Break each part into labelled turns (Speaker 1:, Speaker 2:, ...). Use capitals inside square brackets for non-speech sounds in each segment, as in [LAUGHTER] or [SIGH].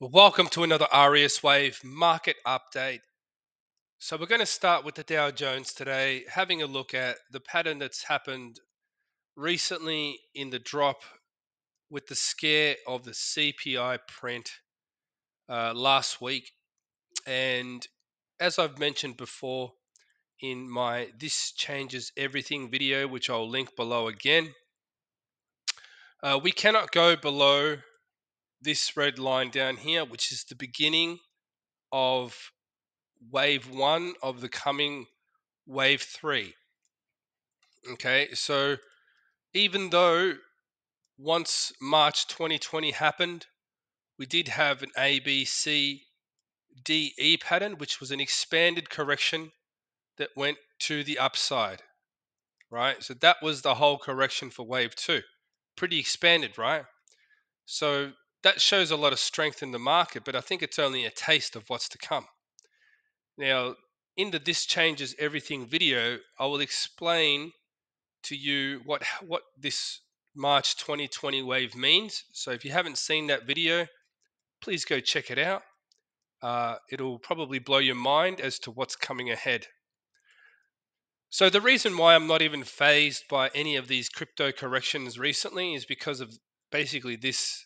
Speaker 1: Welcome to another AriasWave market update. So, we're going to start with the Dow Jones today, having a look at the pattern that's happened recently in the drop with the scare of the CPI print uh, last week. And as I've mentioned before in my This Changes Everything video, which I'll link below again, uh, we cannot go below this red line down here, which is the beginning of wave one of the coming wave three. Okay, so even though once March 2020 happened, we did have an A, B, C, D, E pattern, which was an expanded correction that went to the upside, right? So that was the whole correction for wave two. Pretty expanded, right? So that shows a lot of strength in the market, but I think it's only a taste of what's to come. Now, in the This Changes Everything video, I will explain to you what what this March 2020 wave means. So if you haven't seen that video, please go check it out. Uh, it'll probably blow your mind as to what's coming ahead. So the reason why I'm not even fazed by any of these crypto corrections recently is because of basically this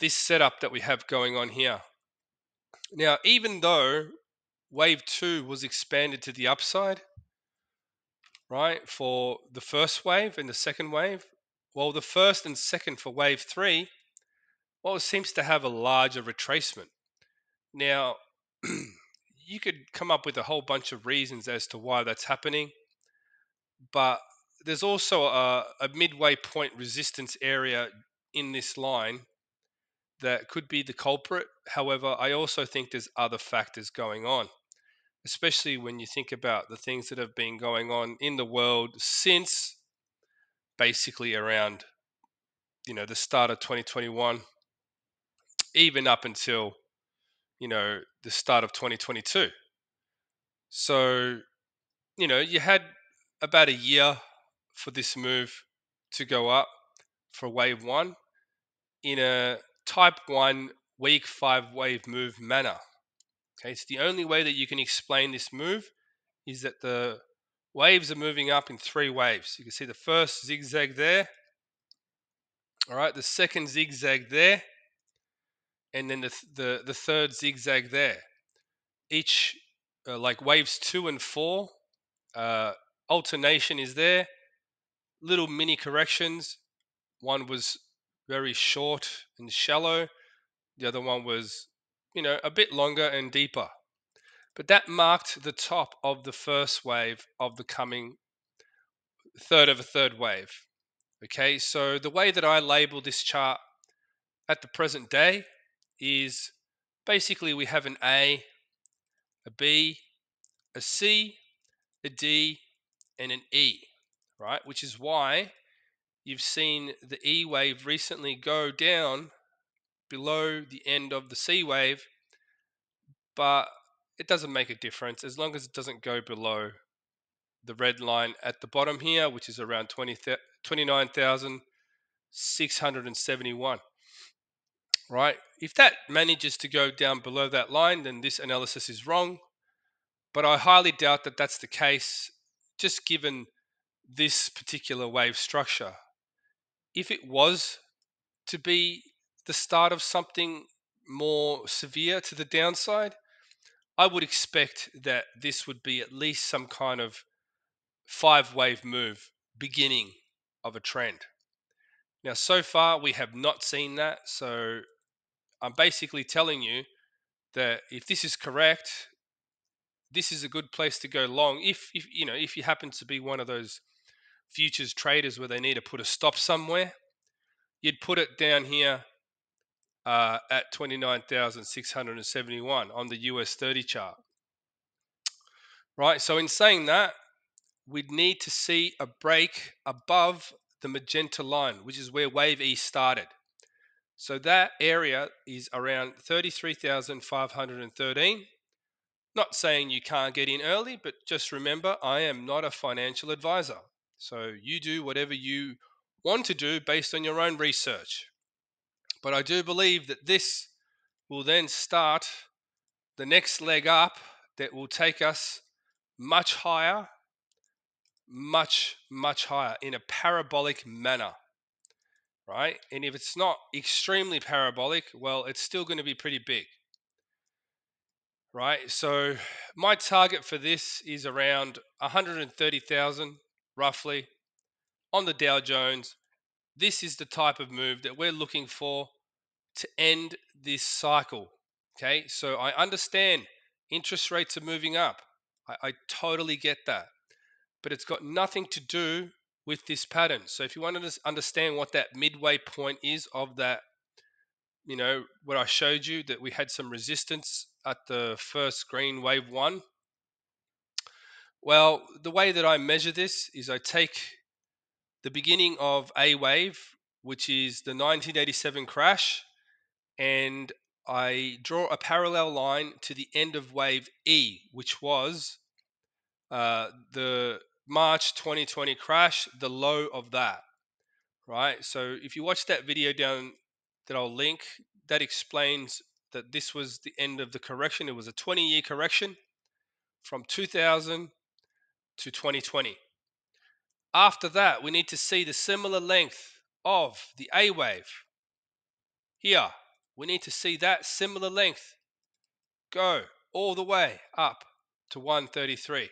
Speaker 1: this setup that we have going on here. Now, even though wave 2 was expanded to the upside, right, for the first wave and the second wave, well, the first and second for wave 3, well, it seems to have a larger retracement. Now, [CLEARS THROAT] you could come up with a whole bunch of reasons as to why that's happening, but there's also a, a midway point resistance area in this line that could be the culprit. However, I also think there's other factors going on, especially when you think about the things that have been going on in the world since basically around you know the start of 2021 even up until you know the start of 2022 so you know you had about a year for this move to go up for wave 1 in a type 1 weak 5 wave move manner okay it's the only way that you can explain this move is that the waves are moving up in three waves you can see the first zigzag there all right the second zigzag there and then the, the, the third zigzag there. Each, uh, like waves two and four, uh, alternation is there, little mini corrections. One was very short and shallow, the other one was, you know, a bit longer and deeper. But that marked the top of the first wave of the coming third of a third wave. Okay, so the way that I label this chart at the present day is basically we have an A, a B, a C, a D, and an E, right? Which is why you've seen the E wave recently go down below the end of the C wave, but it doesn't make a difference as long as it doesn't go below the red line at the bottom here, which is around 20, 29,671 right? If that manages to go down below that line, then this analysis is wrong. But I highly doubt that that's the case, just given this particular wave structure. If it was to be the start of something more severe to the downside, I would expect that this would be at least some kind of five wave move, beginning of a trend. Now, so far, we have not seen that. So I'm basically telling you that if this is correct, this is a good place to go long. If, if you know, if you happen to be one of those futures traders where they need to put a stop somewhere, you'd put it down here uh, at 29,671 on the US 30 chart. Right. So in saying that, we'd need to see a break above the magenta line, which is where wave E started. So that area is around 33,513. Not saying you can't get in early, but just remember, I am not a financial advisor. So you do whatever you want to do based on your own research. But I do believe that this will then start the next leg up that will take us much higher, much, much higher in a parabolic manner. Right? And if it's not extremely parabolic, well, it's still going to be pretty big. Right? So my target for this is around 130,000 roughly on the Dow Jones. This is the type of move that we're looking for to end this cycle. Okay, so I understand interest rates are moving up. I, I, totally get that. But it's got nothing to do with this pattern. So if you want to understand what that midway point is of that, you know, what I showed you that we had some resistance at the first green wave one. Well, the way that I measure this is I take the beginning of A wave, which is the 1987 crash, and I draw a parallel line to the end of wave E, which was uh, the March 2020 crash, the low of that, right? So if you watch that video down that I'll link, that explains that this was the end of the correction. It was a 20 year correction from 2000 to 2020. After that, we need to see the similar length of the A wave. Here, we need to see that similar length go all the way up to 133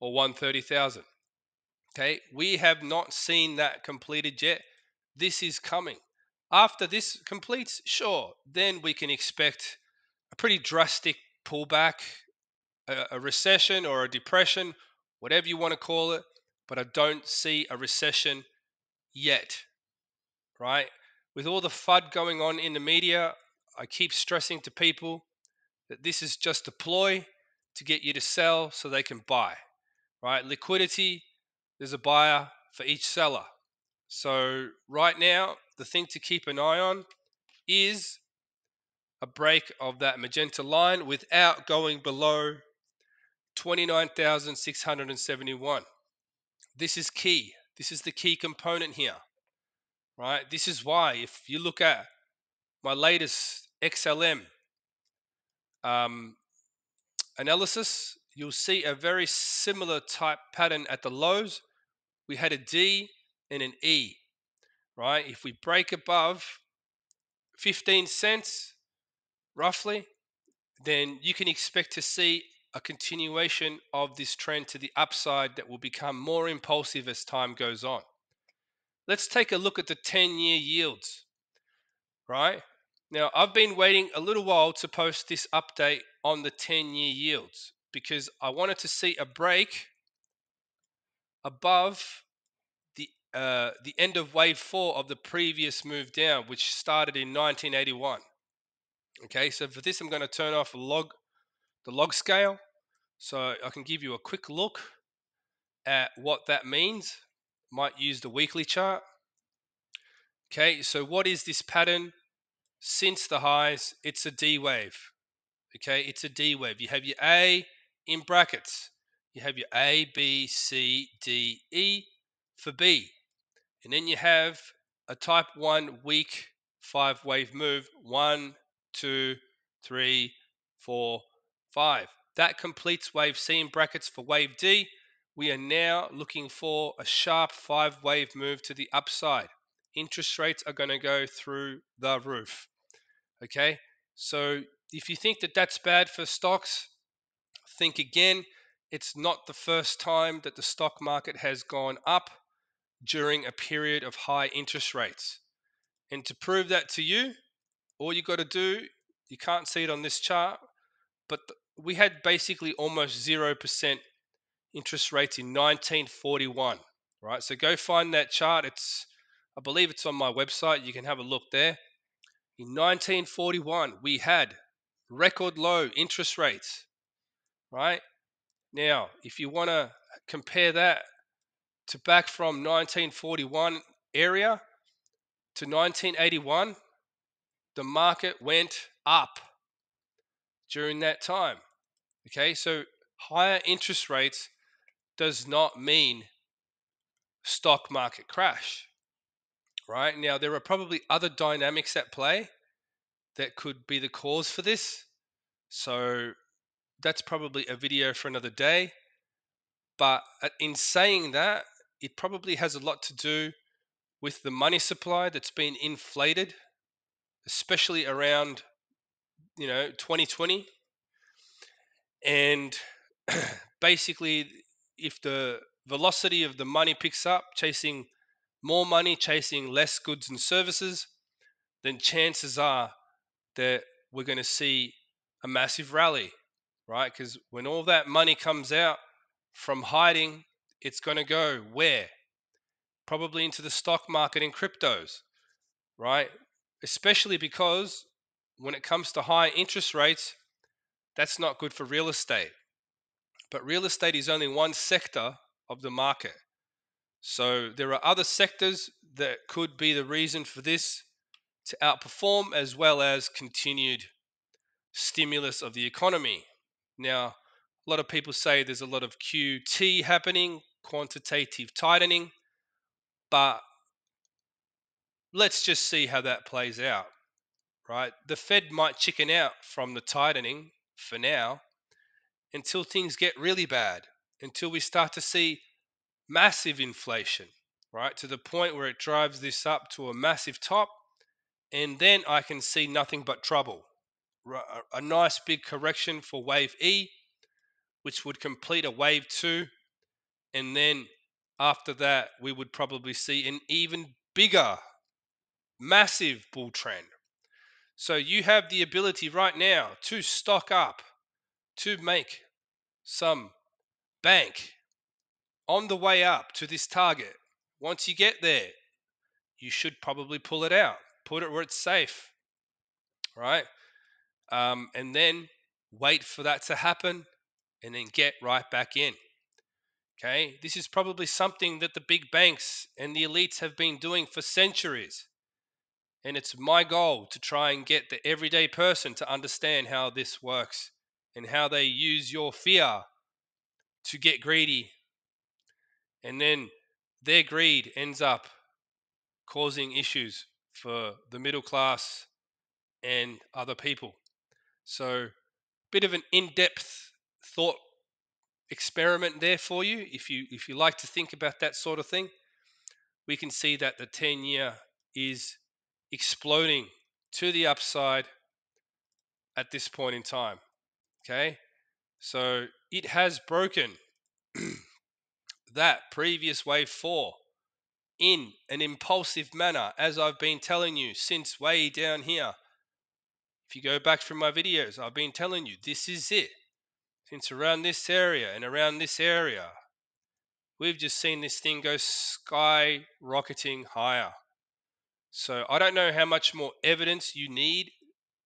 Speaker 1: or 130,000. Okay, we have not seen that completed yet. This is coming. After this completes, sure, then we can expect a pretty drastic pullback, a, a recession or a depression, whatever you want to call it but I don't see a recession yet, right? With all the FUD going on in the media, I keep stressing to people that this is just a ploy to get you to sell so they can buy, right? Liquidity, there's a buyer for each seller. So, right now, the thing to keep an eye on is a break of that magenta line without going below 29,671. This is key. This is the key component here, right? This is why if you look at my latest XLM um, analysis, you'll see a very similar type pattern at the lows. We had a D and an E, right? If we break above 15 cents, roughly, then you can expect to see a continuation of this trend to the upside that will become more impulsive as time goes on. Let's take a look at the 10 year yields, right? Now, I've been waiting a little while to post this update on the 10 year yields because I wanted to see a break above the, uh, the end of wave four of the previous move down, which started in 1981. Okay, so for this, I'm going to turn off log the log scale. So I can give you a quick look at what that means. Might use the weekly chart. Okay, so what is this pattern? Since the highs, it's a D wave. Okay, it's a D wave. You have your A in brackets. You have your A, B, C, D, E for B. And then you have a type 1 weak five wave move. One, two, three, four, 5. That completes wave C in brackets for wave D. We are now looking for a sharp 5 wave move to the upside. Interest rates are going to go through the roof. Okay, so if you think that that's bad for stocks, think again. It's not the first time that the stock market has gone up during a period of high interest rates. And to prove that to you, all you got to do, you can't see it on this chart, but we had basically almost 0% interest rates in 1941 right? So go find that chart. It's i believe it's on my website. You can have a look there. In 1941 we had record low interest rates right? Now if you want to compare that to back from 1941 area to 1981 the market went up during that time Okay, so higher interest rates does not mean stock market crash. Right now, there are probably other dynamics at play that could be the cause for this. So that's probably a video for another day. But uh, in saying that, it probably has a lot to do with the money supply that's been inflated, especially around you know 2020. And [CLEARS THROAT] basically, if the velocity of the money picks up, chasing more money, chasing less goods and services, then chances are that we're going to see a massive rally, right? Because when all that money comes out from hiding, it's going to go where? Probably into the stock market and cryptos, right? Especially because when it comes to high interest rates, that's not good for real estate. But real estate is only one sector of the market. So there are other sectors that could be the reason for this to outperform as well as continued stimulus of the economy. Now, a lot of people say there's a lot of QT happening, quantitative tightening, but let's just see how that plays out, right? The Fed might chicken out from the tightening for now until things get really bad, until we start to see massive inflation, right? To the point where it drives this up to a massive top. And then I can see nothing but trouble. A nice big correction for wave E, which would complete a wave two. And then after that, we would probably see an even bigger, massive bull trend. So you have the ability right now to stock up, to make some bank on the way up to this target. Once you get there, you should probably pull it out, put it where it's safe, right? Um, and then wait for that to happen and then get right back in. Okay, this is probably something that the big banks and the elites have been doing for centuries. And it's my goal to try and get the everyday person to understand how this works and how they use your fear to get greedy and then their greed ends up causing issues for the middle class and other people. So, a bit of an in-depth thought experiment there for you if you if you like to think about that sort of thing. We can see that the 10 year is exploding to the upside at this point in time. Okay? So, it has broken [CLEARS THROAT] that previous wave four in an impulsive manner, as I've been telling you since way down here. If you go back through my videos, I've been telling you this is it. Since around this area and around this area, we've just seen this thing go skyrocketing higher. So I don't know how much more evidence you need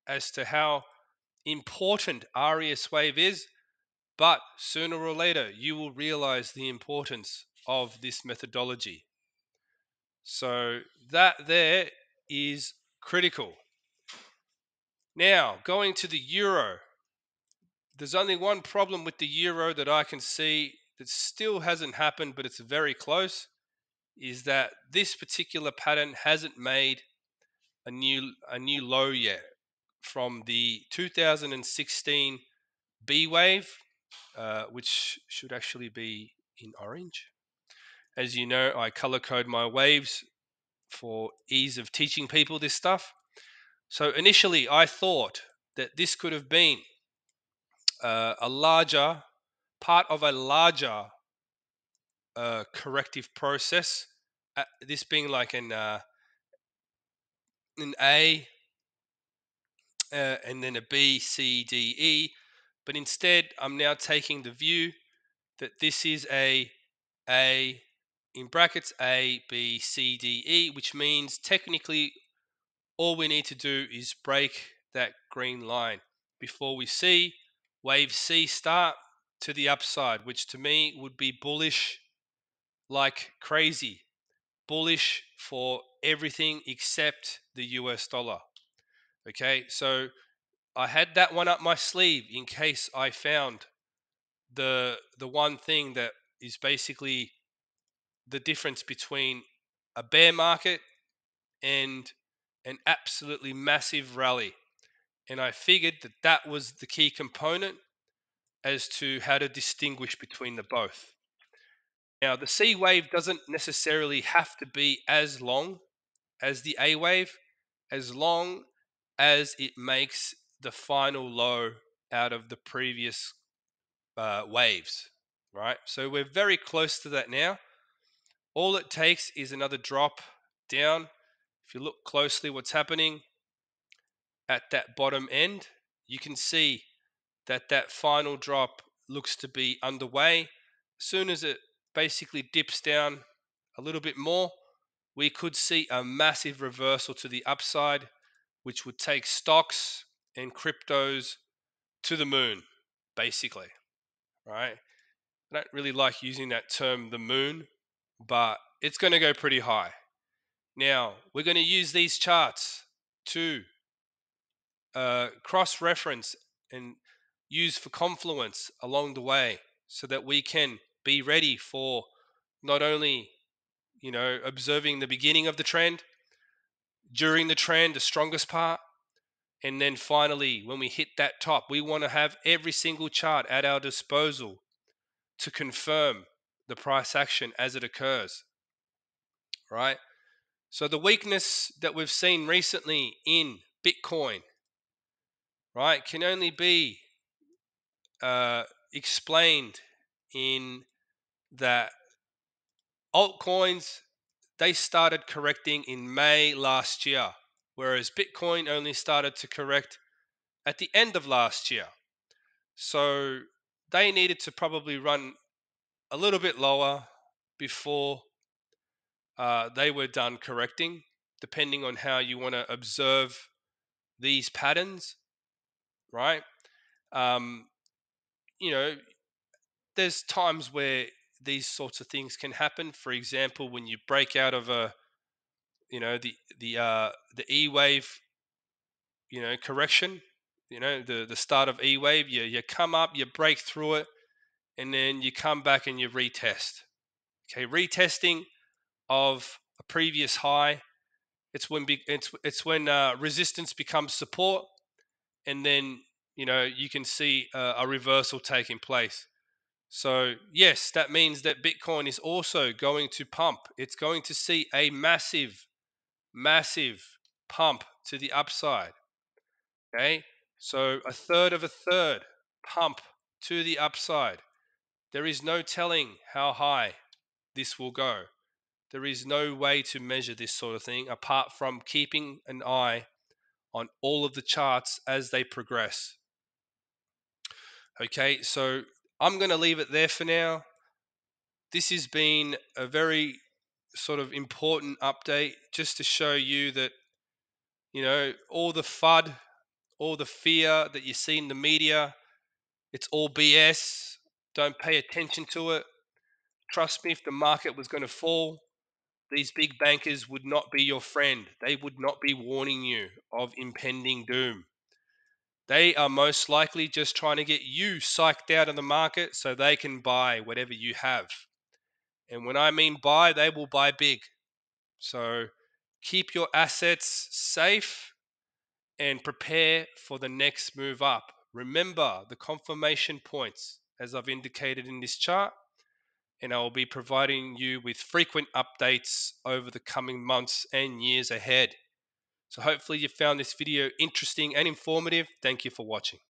Speaker 1: as to how important AriasWave is. But sooner or later, you will realize the importance of this methodology. So, that there is critical. Now, going to the euro, there's only one problem with the euro that I can see that still hasn't happened, but it's very close. Is that this particular pattern hasn't made a new a new low yet from the 2016 B wave uh, which should actually be in orange. As you know, I color code my waves for ease of teaching people this stuff. So initially, I thought that this could have been uh, a larger part of a larger uh, corrective process. Uh, this being like an uh, an A, uh, and then a B, C, D, E, but instead, I'm now taking the view that this is a A in brackets A, B, C, D, E, which means technically all we need to do is break that green line before we see wave C start to the upside, which to me would be bullish like crazy. Bullish for everything except the US dollar. Okay, so I had that one up my sleeve in case I found the the one thing that is basically the difference between a bear market and an absolutely massive rally. And I figured that that was the key component as to how to distinguish between the both. Now, the C wave doesn't necessarily have to be as long as the A wave, as long as it makes the final low out of the previous uh, waves, right? So we're very close to that now. All it takes is another drop down. If you look closely, what's happening at that bottom end, you can see that that final drop looks to be underway. As soon as it basically dips down a little bit more, we could see a massive reversal to the upside, which would take stocks and cryptos to the moon, basically. Right? I don't really like using that term, the moon, but it's going to go pretty high. Now, we're going to use these charts to uh, cross reference and use for confluence along the way so that we can be ready for not only you know observing the beginning of the trend during the trend the strongest part and then finally when we hit that top we want to have every single chart at our disposal to confirm the price action as it occurs right? So the weakness that we've seen recently in bitcoin right can only be uh, explained in that altcoins they started correcting in May last year, whereas Bitcoin only started to correct at the end of last year. So they needed to probably run a little bit lower before uh, they were done correcting, depending on how you want to observe these patterns, right? Um, you know, there's times where these sorts of things can happen. For example, when you break out of a, you know, the the uh, the E wave, you know, correction, you know, the the start of E wave, you you come up, you break through it, and then you come back and you retest. Okay, retesting of a previous high. It's when be, it's it's when uh, resistance becomes support, and then you know you can see uh, a reversal taking place. So, yes, that means that Bitcoin is also going to pump. It's going to see a massive, massive pump to the upside. Okay. So, a third of a third pump to the upside. There is no telling how high this will go. There is no way to measure this sort of thing apart from keeping an eye on all of the charts as they progress. Okay, so I'm going to leave it there for now. This has been a very sort of important update just to show you that, you know, all the FUD, all the fear that you see in the media, it's all BS. Don't pay attention to it. Trust me, if the market was going to fall, these big bankers would not be your friend. They would not be warning you of impending doom. They are most likely just trying to get you psyched out of the market so they can buy whatever you have. And when I mean buy, they will buy big. So keep your assets safe and prepare for the next move up. Remember the confirmation points as I've indicated in this chart, and I will be providing you with frequent updates over the coming months and years ahead. So hopefully you found this video interesting and informative. Thank you for watching.